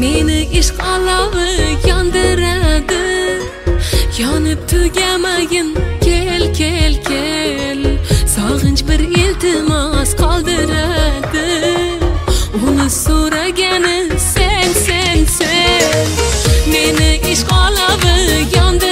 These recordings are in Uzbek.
meni ishq alovi yondiradi yonib tugamagin kel kel kel. Sog'inch bir iltimos qoldiradi. Uni so'ragani sen sen sen. Meni ishq alovi yondiradi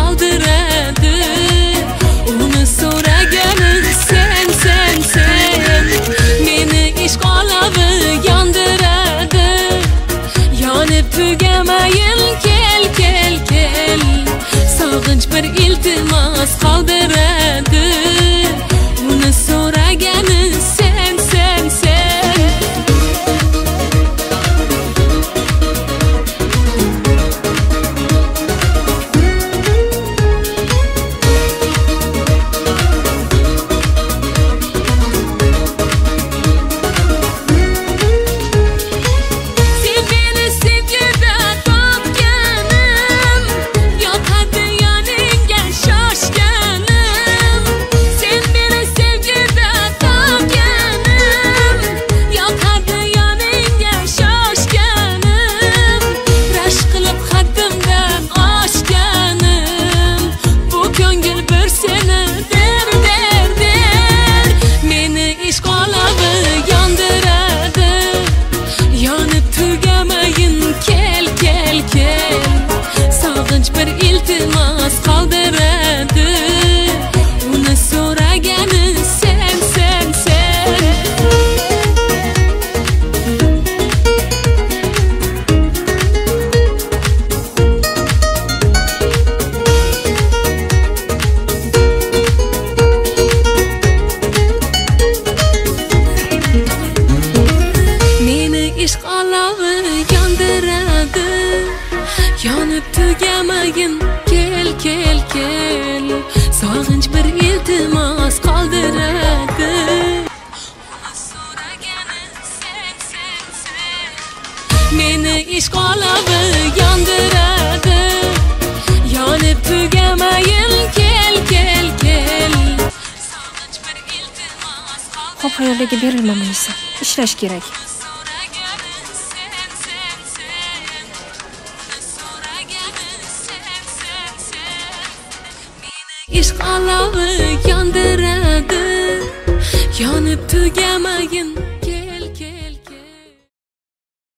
iltimos qoldiradi Uni so'ragani sen sen sen. Meni ishq olavi yondiradi Yonib tugamayin kel kel kel. Sog'inch bir iltimos qoldiradi Sog'inch bir iltimos qoldiradi o'rgamagin kel kel kel. Sog'inch bir iltimos qoldiradi. Meni ishq olavi yondiradi. Yonib tugamayin kel kel kel. Sog'inch bir iltimos berilma munisa ishlash kerak. alovi yondiradi yonib tugamagin